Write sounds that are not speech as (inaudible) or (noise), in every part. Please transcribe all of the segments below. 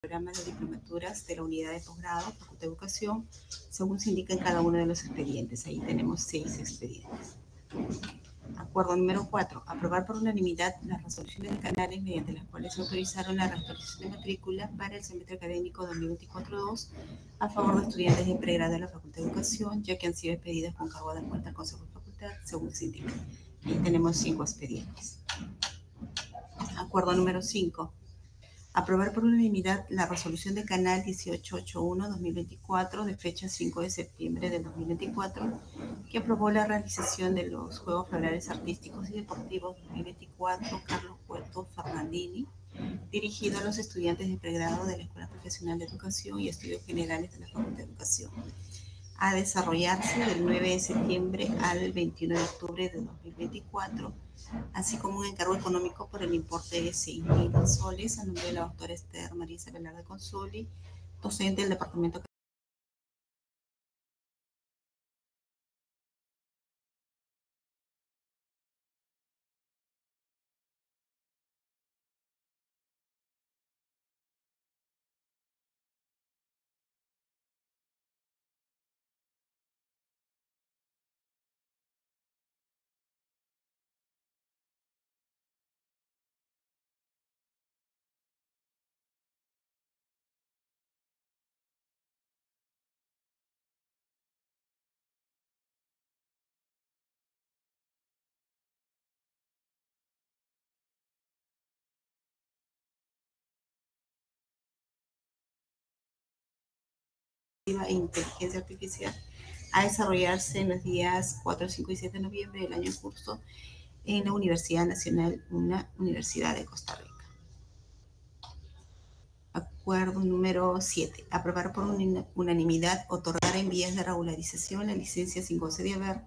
programa de diplomaturas de la unidad de posgrado, de Educación, según se indica en cada uno de los expedientes. Ahí tenemos seis expedientes. Acuerdo número 4. Aprobar por unanimidad las resoluciones de canales mediante las cuales se autorizaron la restauración de matrícula para el semestre académico 2024-2 a favor de estudiantes de pregrado de la Facultad de Educación, ya que han sido expedidas con cargo de cuenta al Consejo de Facultad, según se indica. Ahí tenemos cinco expedientes. Acuerdo número 5 Aprobar por unanimidad la resolución de Canal 1881-2024 de fecha 5 de septiembre de 2024 que aprobó la realización de los Juegos Florales Artísticos y Deportivos 2024 Carlos Puerto Fernandini dirigido a los estudiantes de pregrado de la Escuela Profesional de Educación y Estudios Generales de la Facultad de Educación a desarrollarse del 9 de septiembre al 21 de octubre de 2024, así como un encargo económico por el importe de 6.000 soles a nombre de la doctora Esther Marisa Velarde Consoli, docente del Departamento e inteligencia artificial a desarrollarse en los días 4, 5 y 7 de noviembre del año en curso en la Universidad Nacional, una universidad de Costa Rica. Acuerdo número 7. Aprobar por unanimidad otorgar en vías de regularización la licencia sin goce de haber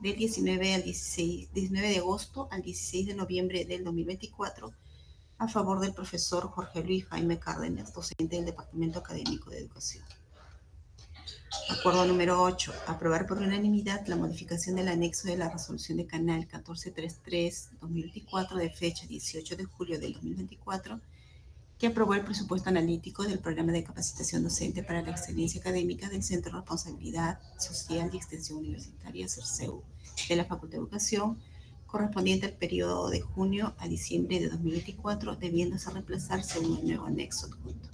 del 19, al 16, 19 de agosto al 16 de noviembre del 2024 a favor del profesor Jorge Luis Jaime Cárdenas, docente del Departamento Académico de Educación. Acuerdo número 8. Aprobar por unanimidad la modificación del anexo de la resolución de Canal 1433-2024 de fecha 18 de julio del 2024 que aprobó el presupuesto analítico del programa de capacitación docente para la excelencia académica del Centro de Responsabilidad Social y Extensión Universitaria, CERCEU, de la Facultad de Educación, correspondiente al periodo de junio a diciembre de 2024, debiéndose reemplazarse un nuevo anexo adjunto.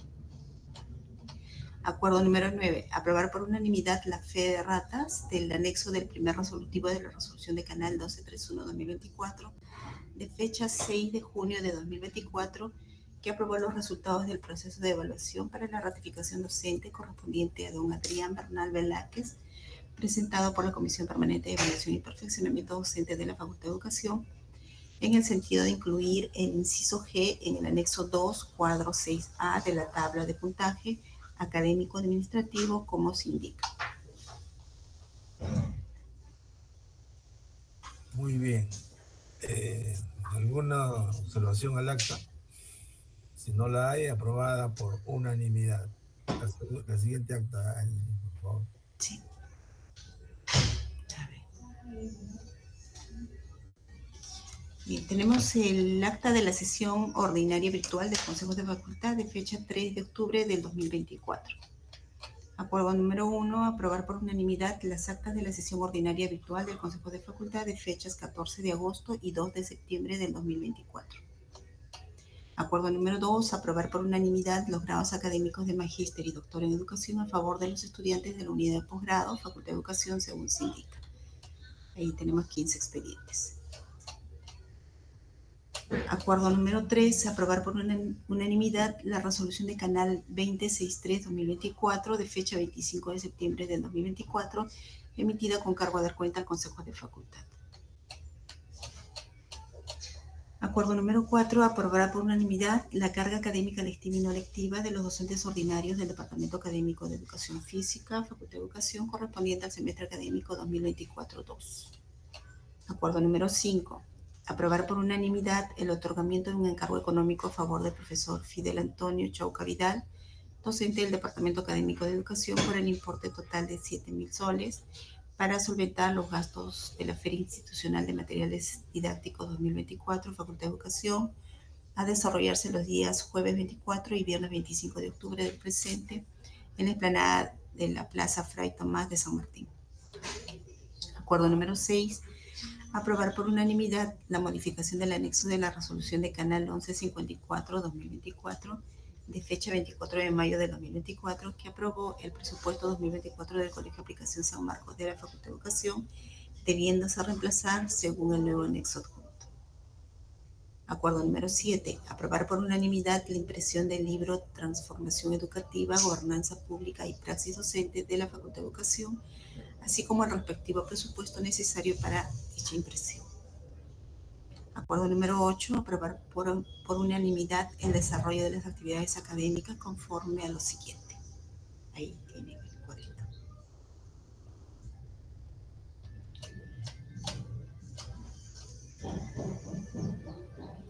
Acuerdo número 9. Aprobar por unanimidad la fe de ratas del anexo del primer resolutivo de la resolución de Canal 1231-2024 de fecha 6 de junio de 2024 que aprobó los resultados del proceso de evaluación para la ratificación docente correspondiente a don Adrián Bernal Velázquez, presentado por la Comisión Permanente de Evaluación y Perfeccionamiento Docente de la Facultad de Educación, en el sentido de incluir el inciso G en el anexo 2, cuadro 6A de la tabla de puntaje académico administrativo como se indica. Muy bien. Eh, ¿Alguna observación al acta? Si no la hay, aprobada por unanimidad. La, siguiente acta, por favor. Sí. Bien, tenemos el acta de la sesión ordinaria virtual del Consejo de Facultad de fecha 3 de octubre del 2024. Acuerdo número 1, aprobar por unanimidad las actas de la sesión ordinaria virtual del Consejo de Facultad de fechas 14 de agosto y 2 de septiembre del 2024. Acuerdo número 2, aprobar por unanimidad los grados académicos de magíster y doctor en educación a favor de los estudiantes de la unidad de posgrado, Facultad de Educación, según se indica. Ahí tenemos 15 expedientes. Acuerdo número 3, aprobar por unanimidad la resolución de Canal 2063-2024 de fecha 25 de septiembre del 2024, emitida con cargo a dar cuenta al Consejo de Facultad. Acuerdo número 4, aprobar por unanimidad la carga académica lectiva y no lectiva de los docentes ordinarios del Departamento Académico de Educación Física, Facultad de Educación, correspondiente al semestre académico 2024-2. Acuerdo número 5, aprobar por unanimidad el otorgamiento de un encargo económico a favor del profesor Fidel Antonio Chauca Vidal, docente del Departamento Académico de Educación, por el importe total de 7 mil soles para solventar los gastos de la Feria Institucional de Materiales Didácticos 2024, Facultad de Educación, a desarrollarse los días jueves 24 y viernes 25 de octubre del presente en la explanada de la Plaza Fray Tomás de San Martín. Acuerdo número 6. Aprobar por unanimidad la modificación del anexo de la resolución de Canal 1154-2024 de fecha 24 de mayo de 2024 que aprobó el presupuesto 2024 del Colegio Aplicación San Marcos de la Facultad de Educación, debiéndose reemplazar según el nuevo anexo adjunto. Acuerdo número 7. Aprobar por unanimidad la impresión del libro Transformación Educativa, Gobernanza Pública y Praxis Docente de la Facultad de Educación, así como el respectivo presupuesto necesario para dicha impresión. Acuerdo número 8. Aprobar por, por unanimidad el desarrollo de las actividades académicas conforme a lo siguiente. Ahí tiene el cuadrito.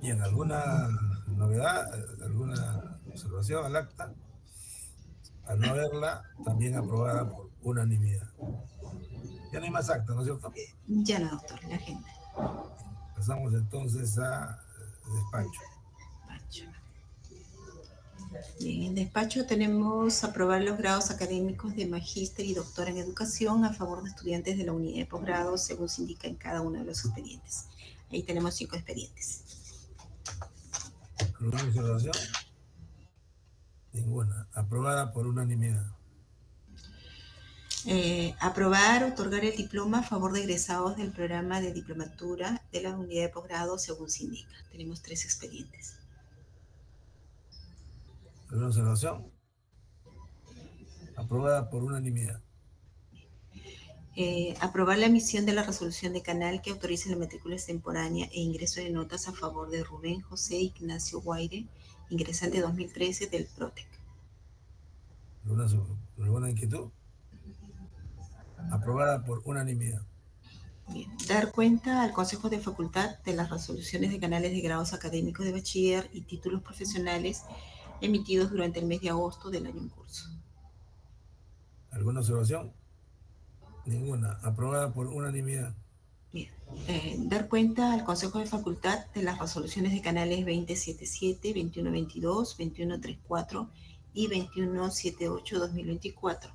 ¿Y en alguna novedad, alguna observación al acta? Al no haberla, también aprobada por unanimidad. Ya no hay más acta, ¿no es cierto? Ya no, doctor, la agenda. Pasamos entonces a eh, despacho. Despacho. Bien, en despacho tenemos aprobar los grados académicos de magíster y doctor en educación a favor de estudiantes de la unidad de posgrado, según se indica en cada uno de los expedientes. Ahí tenemos cinco expedientes. ¿Alguna observación? Ninguna. Aprobada por unanimidad. Eh, aprobar, otorgar el diploma a favor de egresados del programa de diplomatura de la unidad de posgrado, según se indica. Tenemos tres expedientes. ¿Alguna observación? Aprobada por unanimidad. Eh, aprobar la emisión de la resolución de canal que autorice la matrícula extemporánea e ingreso de notas a favor de Rubén José Ignacio Guaire, ingresante 2013 del PROTEC. ¿Alguna, alguna inquietud? Aprobada por unanimidad. Bien. Dar cuenta al Consejo de Facultad de las resoluciones de canales de grados académicos de bachiller y títulos profesionales emitidos durante el mes de agosto del año en curso. ¿Alguna observación? Ninguna. Aprobada por unanimidad. Bien. Eh, dar cuenta al Consejo de Facultad de las resoluciones de canales 2077, 2122, 2134 y 2178-2024.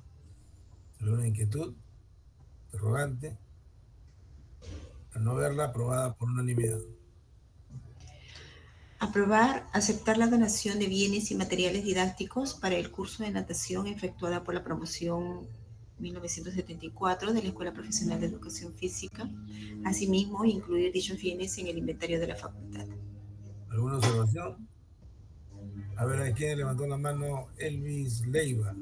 ¿Alguna inquietud? Interrogante. Al no verla, aprobada por unanimidad. Aprobar, aceptar la donación de bienes y materiales didácticos para el curso de natación efectuada por la promoción 1974 de la Escuela Profesional de Educación Física. Asimismo, incluir dichos bienes en el inventario de la facultad. ¿Alguna observación? A ver, ¿a quién levantó la mano? Elvis Leiva.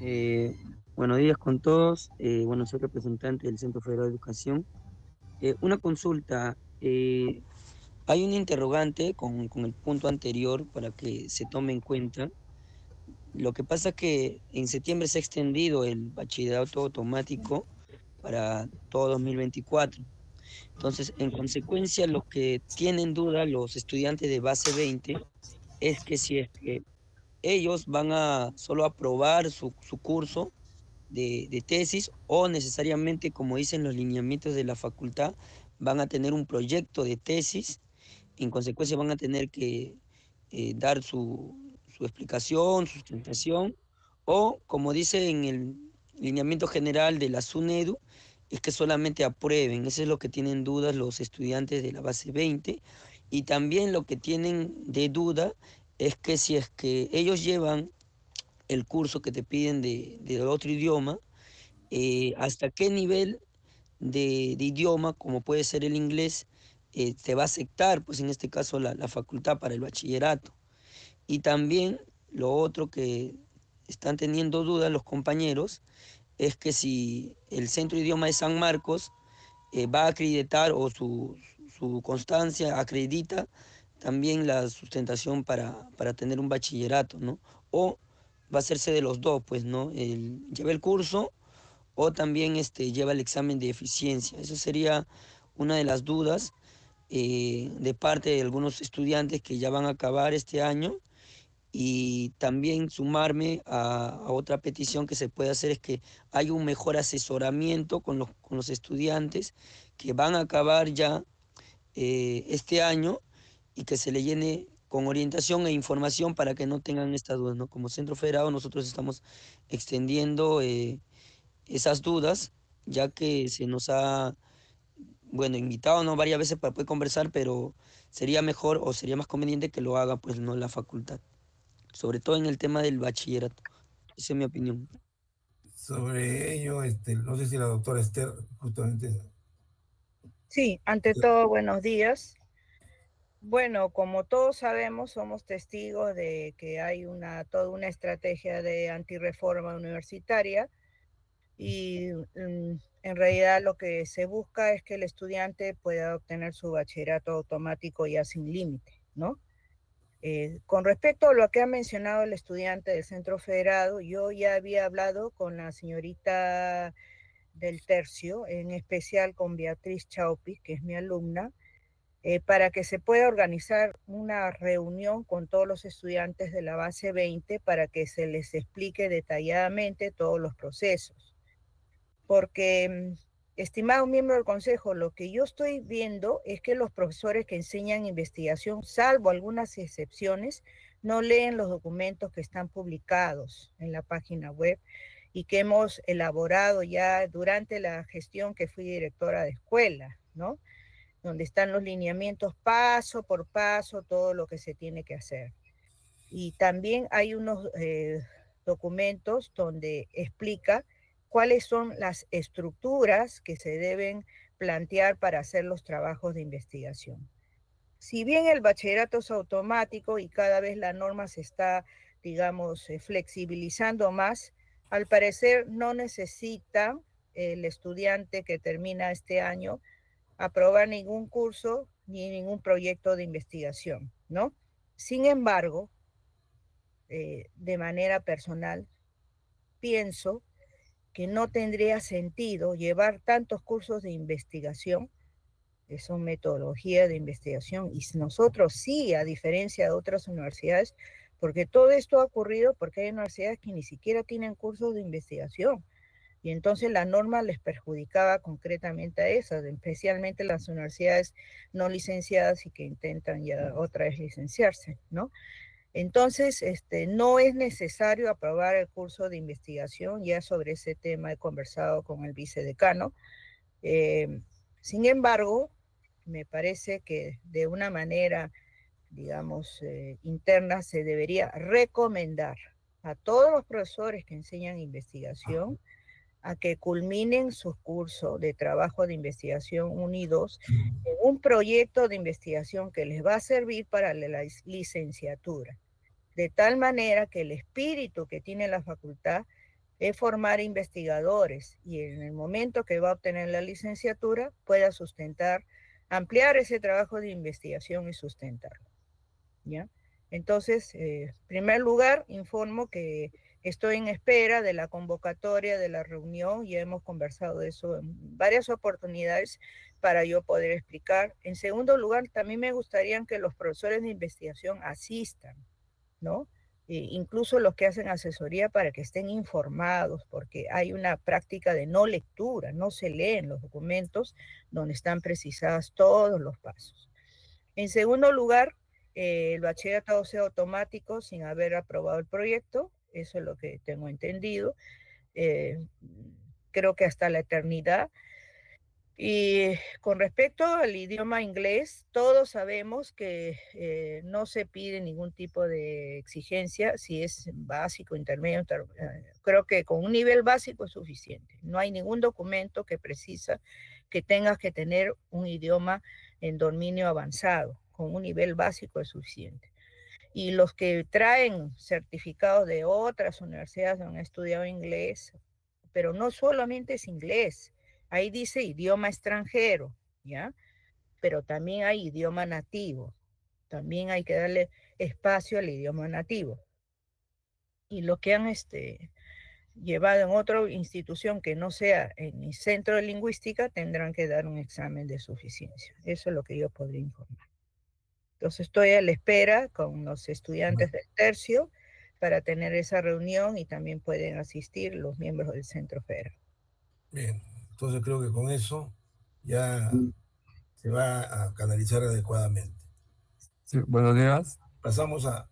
Eh, buenos días con todos. Eh, bueno, soy representante del Centro Federal de Educación. Eh, una consulta. eh, hay un interrogante con, con el punto anterior para que se tome en cuenta. Lo que pasa que en septiembre se ha extendido el bachillerato automático para todo 2024. Entonces, en consecuencia, lo que tienen duda los estudiantes de base 20 es que si es que ellos van a solo aprobar su, su curso de, tesis o necesariamente, como dicen los lineamientos de la facultad, van a tener un proyecto de tesis, en consecuencia van a tener que eh, dar su, su explicación, sustentación, o como dice en el lineamiento general de la SUNEDU, es que solamente aprueben, eso es lo que tienen dudas los estudiantes de la base 20, y también lo que tienen de duda es que si es que ellos llevan el curso que te piden de, otro idioma, eh, hasta qué nivel de, idioma, como puede ser el inglés, eh, te va a aceptar, pues en este caso la, la facultad para el bachillerato. Y también lo otro que están teniendo dudas los compañeros es que si el Centro de Idioma de San Marcos eh, va a acreditar o su, su constancia acredita también la sustentación para, para tener un bachillerato, ¿no? O va a hacerse de los dos, pues, ¿no? El, lleva el curso o también este, lleva el examen de eficiencia. Eso sería una de las dudas eh, de parte de algunos estudiantes que ya van a acabar este año y también sumarme a, otra petición que se puede hacer es que hay un mejor asesoramiento con los, con los estudiantes que van a acabar ya eh, este año y que se le llene con orientación e información para que no tengan estas dudas. ¿no? Como Centro Federado nosotros estamos extendiendo eh, esas dudas, ya que se nos ha, bueno, invitado ¿no? varias veces para poder conversar, pero sería mejor o sería más conveniente que lo haga pues no la facultad, sobre todo en el tema del bachillerato. Esa es mi opinión. Sobre ello, este, no sé si la doctora Esther justamente... Sí, ante todo, buenos días. Bueno, como todos sabemos, somos testigos de que hay una toda una estrategia de antirreforma universitaria y mm, en realidad lo que se busca es que el estudiante pueda obtener su bachillerato automático ya sin límite, ¿no? Eh, con respecto a lo que ha mencionado el estudiante del Centro Federado, yo ya había hablado con la señorita del tercio, en especial con Beatriz Chaupi, que es mi alumna, eh, para que se pueda organizar una reunión con todos los estudiantes de la base 20 para que se les explique detalladamente todos los procesos. Porque, mm, estimado miembro del Consejo, lo que yo estoy viendo es que los profesores que enseñan investigación, salvo algunas excepciones, no leen los documentos que están publicados en la página web y que hemos elaborado ya durante la gestión que fui directora de escuela, ¿no? Donde están los lineamientos paso por paso, todo lo que se tiene que hacer. Y también hay unos eh, documentos donde explica cuáles son las estructuras que se deben plantear para hacer los trabajos de investigación. Si bien el bachillerato es automático y cada vez la norma se está, digamos, eh, flexibilizando más, al parecer no necesita el estudiante que termina este año aprobar ningún curso ni ningún proyecto de investigación, ¿no? Sin embargo, eh, de manera personal, pienso que no tendría sentido llevar tantos cursos de investigación, que son metodología de investigación, y nosotros sí, a diferencia de otras universidades, porque todo esto ha ocurrido porque hay universidades que ni siquiera tienen cursos de investigación y entonces la norma les perjudicaba concretamente a esas, especialmente las universidades no licenciadas y que intentan ya otra vez licenciarse, ¿no? Entonces, este, no es necesario aprobar el curso de investigación, ya sobre ese tema he conversado con el vicedecano. Eh, sin embargo, me parece que de una manera, digamos, eh, interna se debería recomendar a todos los profesores que enseñan investigación, a que culminen su curso de trabajo de investigación unidos en un proyecto de investigación que les va a servir para la licenciatura, de tal manera que el espíritu que tiene la facultad es formar investigadores y en el momento que va a obtener la licenciatura pueda sustentar, ampliar ese trabajo de investigación y sustentarlo. ¿ya? Entonces, eh, en primer lugar, informo que Estoy en espera de la convocatoria de la reunión y hemos conversado de eso en varias oportunidades para yo poder explicar. En segundo lugar, también me gustaría que los profesores de investigación asistan, ¿no? E incluso los que hacen asesoría para que estén informados, porque hay una práctica de no lectura, no se leen los documentos donde están precisados todos los pasos. En segundo lugar, eh, el bachillerato sea automático sin haber aprobado el proyecto. Eso es lo que tengo entendido. Eh, creo que hasta la eternidad. Y con respecto al idioma inglés, todos sabemos que eh, no se pide ningún tipo de exigencia si es básico, intermedio. Eh, creo que con un nivel básico es suficiente. No hay ningún documento que precisa que tengas que tener un idioma en dominio avanzado. Con un nivel básico es suficiente y los que traen certificados de otras universidades han estudiado inglés, pero no solamente es inglés, ahí dice idioma extranjero, ¿ya? Pero también hay idioma nativo, también hay que darle espacio al idioma nativo. Y lo que han este, llevado en otra institución que no sea en el centro de lingüística tendrán que dar un examen de suficiencia. Eso es lo que yo podría informar. Entonces estoy a la espera con los estudiantes del tercio para tener esa reunión y también pueden asistir los miembros del Centro Federal. Bien, entonces creo que con eso ya se va a canalizar adecuadamente. Sí, buenos días. Pasamos a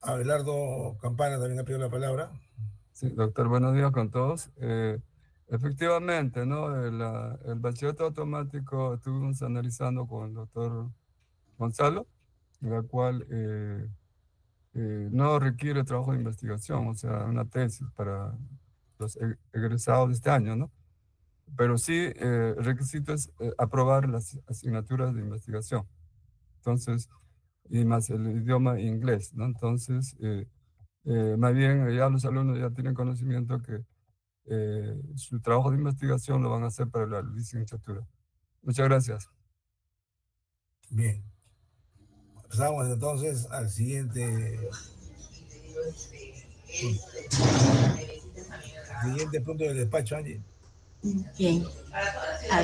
Abelardo Campana, también ha pedido la palabra. Sí, doctor, buenos días con todos. Eh, efectivamente, ¿no? El, el bachillerato automático estuvimos analizando con el doctor Gonzalo, la cual eh, eh, no requiere trabajo de investigación, o sea, una tesis para los e-, egresados de este año, ¿no? Pero sí, el requisito es aprobar las asignaturas de investigación. Entonces, y más el idioma inglés, ¿no? Entonces, eh, eh, más bien ya los alumnos ya tienen conocimiento que eh, su trabajo de investigación lo van a hacer para la licenciatura. Muchas gracias. Bien. Pasamos entonces al siguiente Siguiente punto del despacho, Angie. Bien.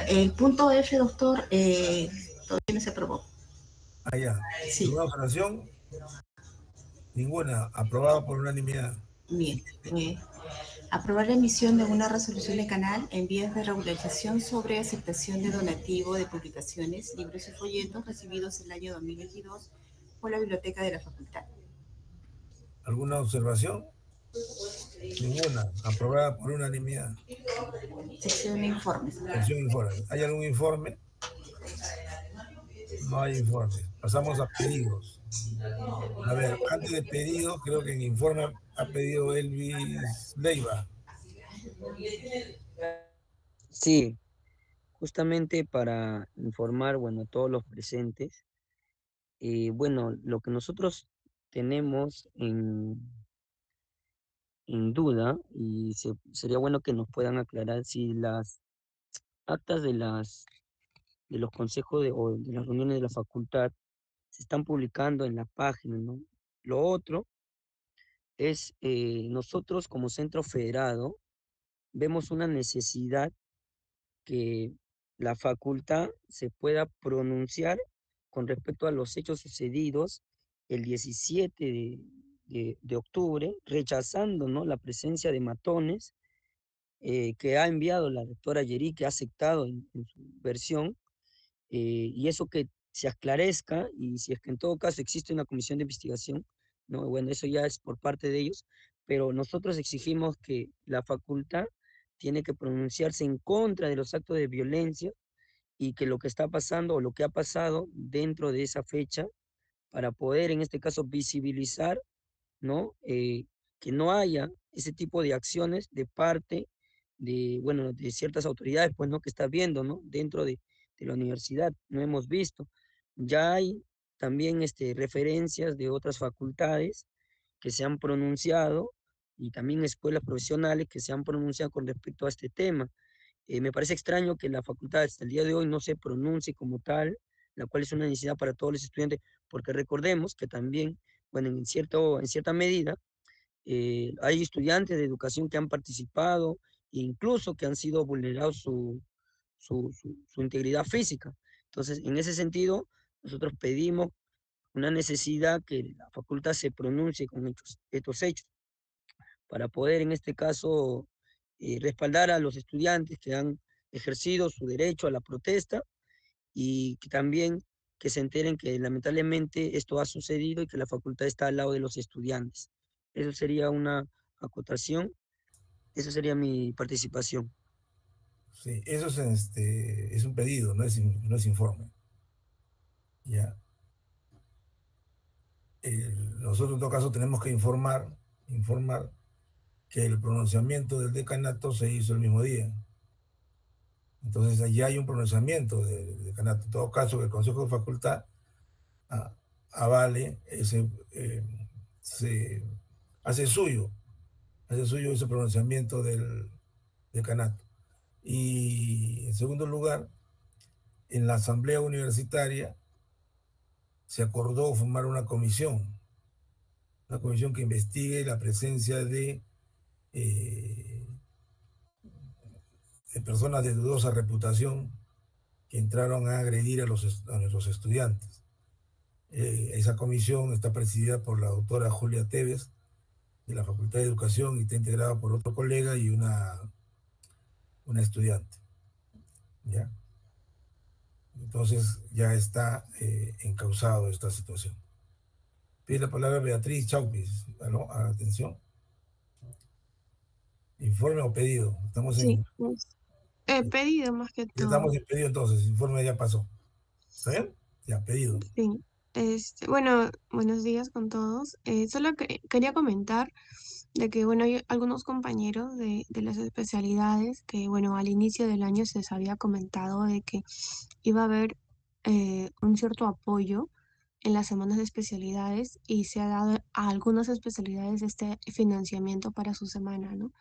El punto F, doctor, eh, todavía no se aprobó. Ah, ya. Sí. ¿Ninguna observación? Ninguna. Aprobada por unanimidad. Bien. Eh, aprobar la emisión de una resolución de canal en vías de regularización sobre aceptación de donativo de publicaciones, libros y folletos recibidos en el año 2022 por la biblioteca de la facultad. ¿Alguna observación? Ninguna. Aprobada por unanimidad. Sección de informes. Sección de informes. ¿Hay algún informe? No hay informe. Pasamos a pedidos. A ver, antes de pedidos, creo que en informe ha pedido Elvis Leiva. Sí, justamente para informar, bueno, a todos los presentes, eh, bueno, lo que nosotros tenemos en, en duda, y sería bueno que nos puedan aclarar si las actas de las de los consejos de, o de las reuniones de la facultad se están publicando en la página, ¿no? Lo otro es eh, nosotros como centro federado vemos una necesidad que la facultad se pueda pronunciar con respecto a los hechos sucedidos el 17 de, octubre, rechazando ¿no? la presencia de matones eh, que ha enviado la doctora Yeri, que ha aceptado en su versión, eh, y eso que se esclarezca y si es que en todo caso existe una comisión de investigación, ¿no? bueno, eso ya es por parte de ellos, pero nosotros exigimos que la facultad tiene que pronunciarse en contra de los actos de violencia y que lo que está pasando o lo que ha pasado dentro de esa fecha para poder en este caso visibilizar, ¿no? Eh, que no haya ese tipo de acciones de parte de, bueno, de ciertas autoridades, pues, ¿no? Que está viendo, ¿no? Dentro de, de la universidad, no hemos visto. Ya hay también este, referencias de otras facultades que se han pronunciado y también escuelas profesionales que se han pronunciado con respecto a este tema. Eh, me parece extraño que la facultad hasta el día de hoy no se pronuncie como tal, la cual es una necesidad para todos los estudiantes, porque recordemos que también, bueno, en, cierto, en cierta medida, eh, hay estudiantes de educación que han participado e incluso que han sido vulnerados su, su, integridad física. Entonces, en ese sentido, nosotros pedimos una necesidad que la facultad se pronuncie con estos, hechos para poder, en este caso, eh, respaldar a los estudiantes que han ejercido su derecho a la protesta y que también que se enteren que lamentablemente esto ha sucedido y que la facultad está al lado de los estudiantes. Eso sería una acotación, eso sería mi participación. Sí, eso es, este, es un pedido, no es, no es informe. Ya. nosotros en todo caso tenemos que informar, informar que el pronunciamiento del decanato se hizo el mismo día. Entonces allí hay un pronunciamiento del decanato. En todo caso, el Consejo de Facultad ah, avale ese, eh, hace suyo, hace suyo ese pronunciamiento del decanato. Y en segundo lugar, en la asamblea universitaria se acordó formar una comisión, una comisión que investigue la presencia de, eh, personas de dudosa reputación que entraron a agredir a los, a nuestros estudiantes. Eh, esa comisión está presidida por la doctora Julia Tevez de la Facultad de Educación y está integrada por otro colega y una una estudiante. ¿Ya? Entonces ya está eh, encausado esta situación. Pide la palabra Beatriz Chaupis. Atención. Informe o pedido. Estamos en. Sí, pedido más que todo. Estamos en pedido entonces. Informe ya pasó. ¿Está bien? Ya, pedido. Sí. Este, bueno, buenos días con todos. Eh, solo que, quería comentar de que, bueno, hay algunos compañeros de, de las especialidades que, bueno, al inicio del año se les había comentado de que iba a haber eh, un cierto apoyo en las semanas de especialidades y se ha dado a algunas especialidades este financiamiento para su semana, ¿no?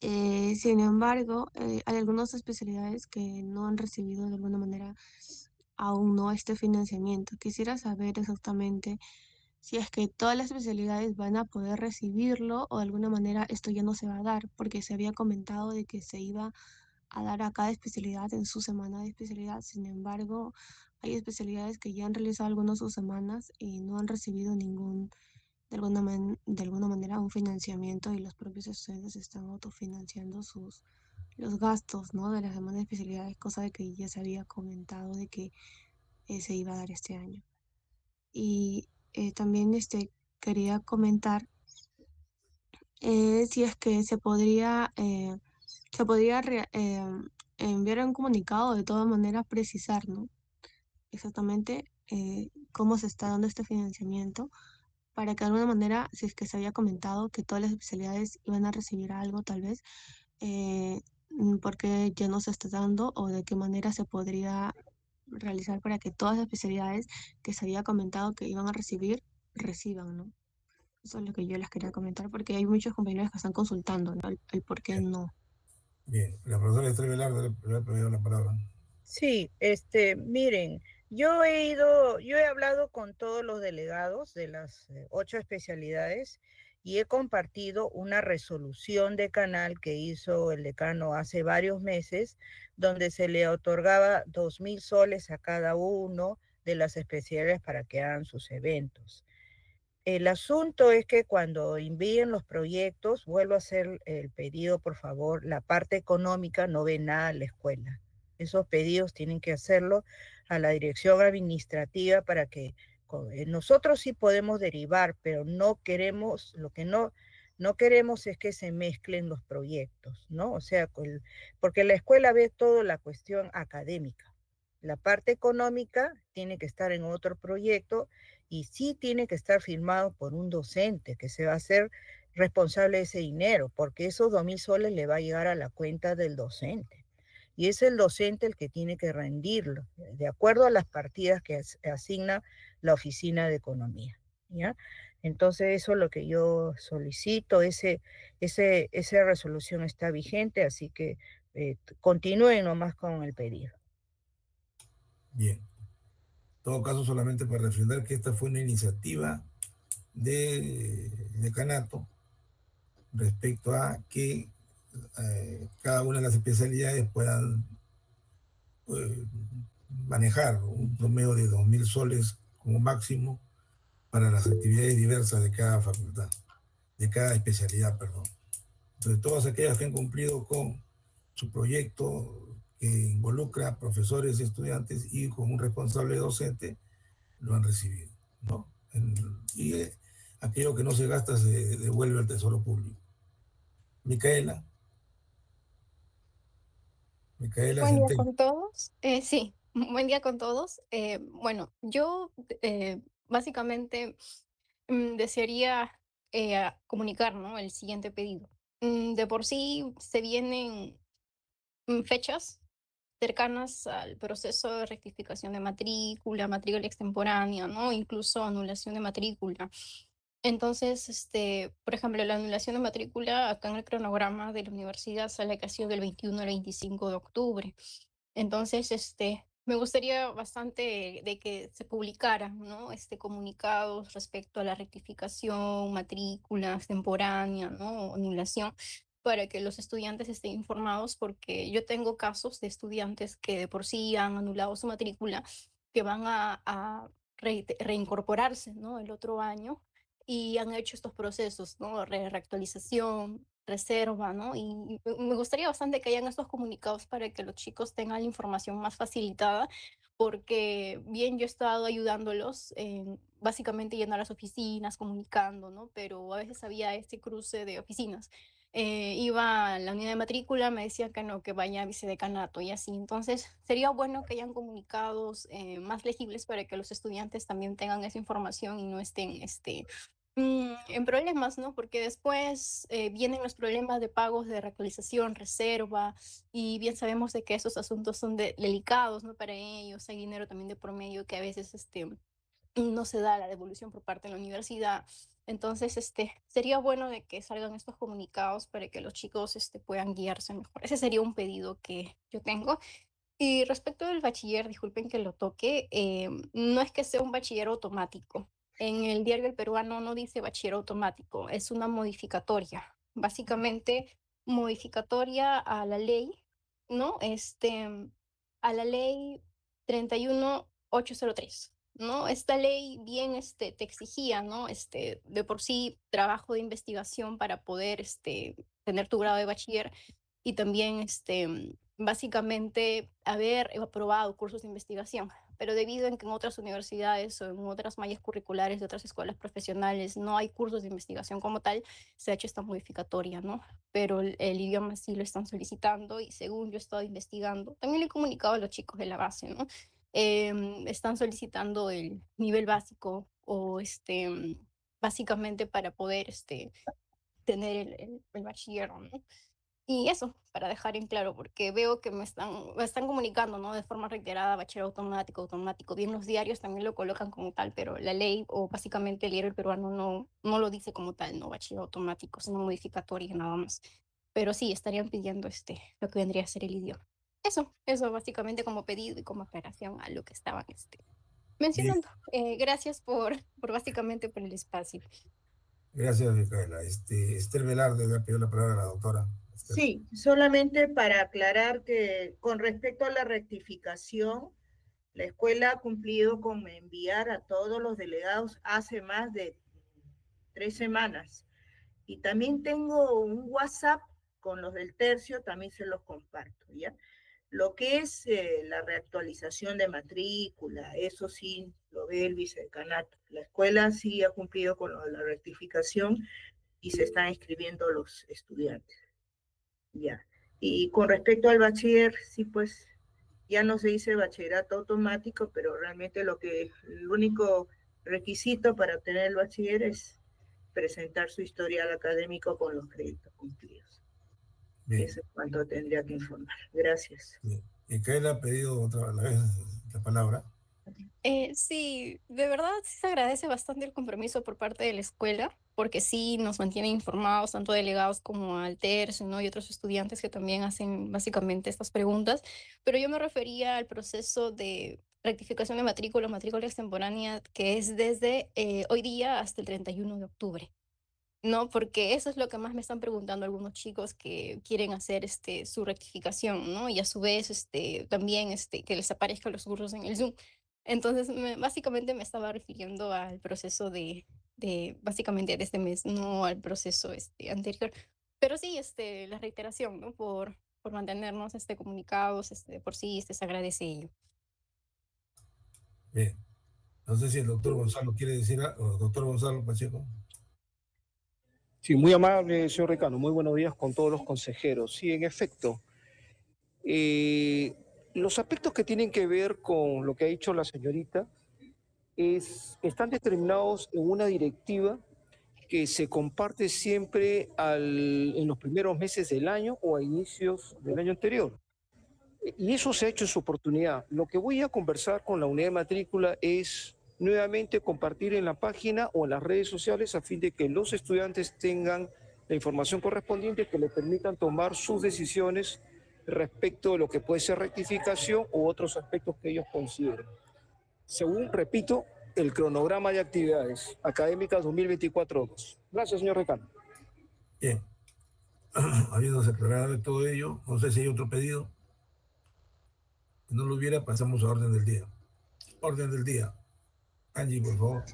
Eh, sin embargo, hay algunas especialidades que no han recibido de alguna manera aún no este financiamiento. Quisiera saber exactamente si es que todas las especialidades van a poder recibirlo o de alguna manera esto ya no se va a dar, porque se había comentado de que se iba a dar a cada especialidad en su semana de especialidad. Sin embargo, hay especialidades que ya han realizado algunas sus semanas y no han recibido ningún, de alguna, de alguna manera, un financiamiento y los propios estudiantes están autofinanciando sus, los gastos ¿no? de las demás especialidades, cosa de que ya se había comentado de que eh, se iba a dar este año. Y eh, también este, quería comentar eh, si es que se podría, se podría enviar un comunicado de todas maneras precisar ¿no? exactamente cómo se está dando este financiamiento para que de alguna manera, si es que se había comentado que todas las especialidades iban a recibir algo, tal vez, Mm, por qué ya no se está dando o de qué manera se podría realizar para que todas las especialidades que se había comentado que iban a recibir, reciban, ¿no? Eso es lo que yo les quería comentar, porque hay muchos compañeros que están consultando, ¿no? El, por qué no. Bien, la profesora Estrella Velarde le ha pedido la palabra. Sí, este, miren, yo he ido, yo he hablado con todos los delegados de las eh, ocho especialidades y he compartido una resolución de canal que hizo el decano hace varios meses, donde se le otorgaba dos mil soles a cada uno de las especialidades para que hagan sus eventos. El asunto es que cuando envíen los proyectos, vuelvo a hacer el pedido, por favor, la parte económica no ve nada a la escuela. Esos pedidos tienen que hacerlo a la dirección administrativa para que nosotros sí podemos derivar, pero no queremos, lo que no, no queremos es que se mezclen los proyectos, ¿no? O sea, porque la escuela ve toda la cuestión académica. La parte económica tiene que estar en otro proyecto y sí tiene que estar firmado por un docente que se va a hacer responsable de ese dinero, porque esos dos mil soles le va a llegar a la cuenta del docente y es el docente el que tiene que rendirlo, eh, de acuerdo a las partidas que asigna la Oficina de Economía. ¿ya? Entonces, eso es lo que yo solicito, ese, ese, esa resolución está vigente, así que eh, continúen nomás con el pedido. Bien. En todo caso, solamente para refrendar que esta fue una iniciativa de decanato respecto a que eh, cada una de las especialidades puedan pues, manejar un promedio de 2.000 soles como máximo para las actividades diversas de cada facultad, de cada especialidad, perdón. Entonces, todas aquellas que han cumplido con su proyecto que involucra profesores y estudiantes y con un responsable docente, lo han recibido, ¿no? y eh, aquello que no se gasta se devuelve al Tesoro Público. Micaela. Buen día con todos. Eh, sí, (laughs) buen día con todos. Eh, bueno, yo eh, básicamente mm, desearía comunicar ¿no? el siguiente pedido. Mm, de por sí se vienen mm, fechas cercanas al proceso de rectificación de matrícula, matrícula extemporánea, ¿no? incluso anulación de matrícula. Entonces, este, por ejemplo, la anulación de matrícula acá en el cronograma de la universidad sale que ha sido del 21 al 25 de octubre. Entonces, este, me gustaría bastante de que se publicaran, ¿no? Este, comunicados respecto a la rectificación, matrícula extemporánea, ¿no? Anulación, para que los estudiantes estén informados, porque yo tengo casos de estudiantes que de por sí han anulado su matrícula, que van a, a reincorporarse, ¿no? El otro año y han hecho estos procesos, ¿no? Re reactualización, reserva, ¿no? Y me gustaría bastante que hayan estos comunicados para que los chicos tengan la información más facilitada, porque bien yo he estado ayudándolos en básicamente yendo a las oficinas, comunicando, ¿no? Pero a veces había este cruce de oficinas. Eh, iba a la unidad de matrícula, me decían que no, que vaya a vicedecanato y así. Entonces, sería bueno que hayan comunicados eh, más legibles para que los estudiantes también tengan esa información y no estén este, en problemas, ¿no? Porque después eh, vienen los problemas de pagos de reactualización, reserva, y bien sabemos de que esos asuntos son delicados, ¿no? Para ellos hay dinero también de promedio que a veces este, no se da la devolución por parte de la universidad. Entonces, este, sería bueno de que salgan estos comunicados para que los chicos este, puedan guiarse mejor. Ese sería un pedido que yo tengo. Y respecto del bachiller, disculpen que lo toque, eh, no es que sea un bachiller automático. En el diario El Peruano no dice bachiller automático, es una modificatoria. Básicamente, modificatoria a la ley, ¿no? Este, a la ley 31803. ¿no? Esta ley bien este, te exigía, ¿no? Este, de por sí, trabajo de investigación para poder este, tener tu grado de bachiller y también, este, básicamente, haber aprobado cursos de investigación. Pero debido a que en otras universidades o en otras mallas curriculares de otras escuelas profesionales no hay cursos de investigación como tal, se ha hecho esta modificatoria, ¿no? Pero el, el idioma sí lo están solicitando y según yo he estado investigando, también le he comunicado a los chicos de la base, ¿no? Em, están solicitando el nivel básico o este, básicamente para poder este, tener el, el, bachiller, ¿no? Y eso, para dejar en claro, porque veo que me están, me están comunicando, ¿no? De forma reiterada, bachiller automático, automático. Bien, los diarios también lo colocan como tal, pero la ley o básicamente el diario peruano no, no lo dice como tal, ¿no? Bachiller automático, sino modificatoria nada más. Pero sí, estarían pidiendo este, lo que vendría a ser el idioma. Eso, eso básicamente como pedido y como aclaración a lo que estaban este, mencionando. Eh, gracias por, por básicamente por el espacio. Gracias, Micaela. Este, Esther Velarde le ha pedido la palabra a la doctora. Sí, solamente para aclarar que con respecto a la rectificación, la escuela ha cumplido con enviar a todos los delegados hace más de tres semanas. Y también tengo un WhatsApp con los del tercio, también se los comparto, ¿ya? Lo que es eh, la reactualización de matrícula, eso sí lo ve el vicedecanato. La escuela sí ha cumplido con la rectificación y se están inscribiendo los estudiantes. Ya. Y con respecto al bachiller, sí, pues ya no se dice bachillerato automático, pero realmente lo que el único requisito para obtener el bachiller es presentar su historial académico con los créditos cumplidos. Eso es cuanto tendría que informar. Gracias. Micaela ha pedido otra vez (laughs) la palabra. Eh, sí, de verdad sí se agradece bastante el compromiso por parte de la escuela, porque sí nos mantiene informados, tanto delegados como al tercio, ¿no? Y otros estudiantes que también hacen básicamente estas preguntas. Pero yo me refería al proceso de rectificación de matrícula, matrícula extemporánea, que es desde eh, hoy día hasta el 31 de octubre. ¿no? Porque eso es lo que más me están preguntando algunos chicos que quieren hacer este, su rectificación, ¿no? Y a su vez este, también este, que les aparezcan los cursos en el Zoom. Entonces, básicamente me estaba refiriendo al proceso de, de, básicamente de este mes, no al proceso este, anterior. Pero sí, este, la reiteración, ¿no? Por, por mantenernos este, comunicados, este, por sí, este, se agradece ello. Bien. No sé si el doctor Gonzalo quiere decir algo. Doctor Gonzalo Pacheco. Sí, muy amable, señor Recano. Muy buenos días con todos los consejeros. Sí, en efecto. Eh, los aspectos que tienen que ver con lo que ha dicho la señorita es, están determinados en una directiva que se comparte siempre en los primeros meses del año o a inicios del año anterior. Y eso se ha hecho en su oportunidad. Lo que voy a conversar con la unidad de matrícula es nuevamente compartir en la página o en las redes sociales a fin de que los estudiantes tengan la información correspondiente que les permitan tomar sus decisiones respecto de lo que puede ser rectificación u otros aspectos que ellos consideren. Según, repito, el cronograma de actividades académicas 2024-2. Gracias, señor Recano. Bien. (clears throat) Habiendo aclarado todo ello, no sé si hay otro pedido. Si no lo hubiera, pasamos a orden del día. Orden del día Angie, por favor.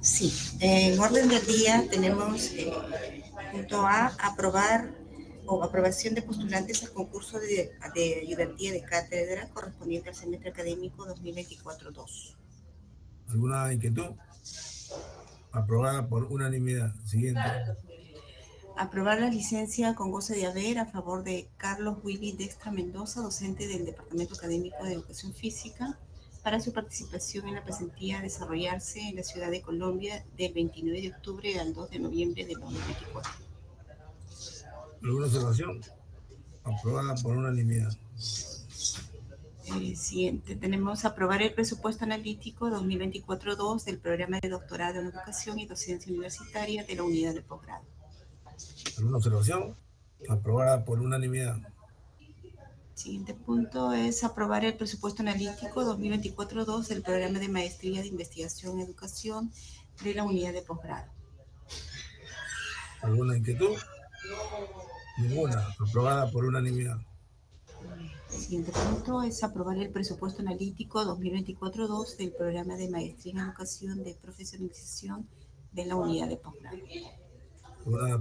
Sí, en orden del día tenemos eh, punto A, aprobar o aprobación de postulantes al concurso de, de ayudantía de cátedra correspondiente al semestre académico 2024-2. ¿Alguna inquietud? Aprobada por unanimidad. Siguiente. Aprobar la licencia con goce de haber a favor de Carlos Willy Dextra Mendoza, docente del Departamento Académico de Educación Física, para su participación en la presentía a desarrollarse en la ciudad de Colombia del 29 de octubre al 2 de noviembre de 2024. ¿Alguna observación? Aprobada por unanimidad. Eh, siguiente, tenemos aprobar el presupuesto analítico 2024-2 del programa de doctorado en educación y docencia universitaria de la unidad de posgrado. ¿Alguna observación? Aprobada por unanimidad. Siguiente punto es aprobar el presupuesto analítico 2024-2 del programa de maestría de investigación en educación de la unidad de posgrado. ¿Alguna inquietud? Ninguna. Aprobada por unanimidad. Siguiente punto es aprobar el presupuesto analítico 2024-2 del programa de maestría en educación de profesionalización de la unidad de posgrado. ¿Alguna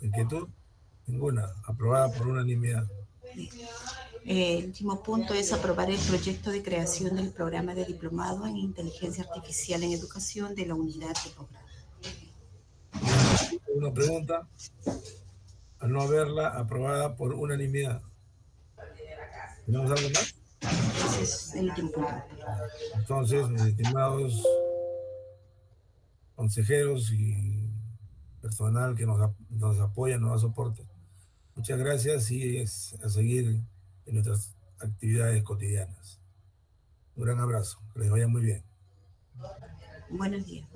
inquietud? Ninguna. Aprobada por unanimidad. El último punto es aprobar el proyecto de creación del programa de diplomado en inteligencia artificial en educación de la unidad de posgrado. Una pregunta. Al no haberla aprobada por unanimidad. ¿Tenemos algo más? Ese es el último punto. Entonces, mis estimados consejeros y personal que nos, nos apoya, nos da soporte, muchas gracias y es a seguir en nuestras actividades cotidianas. Un gran abrazo, que les vaya muy bien. Buenos días.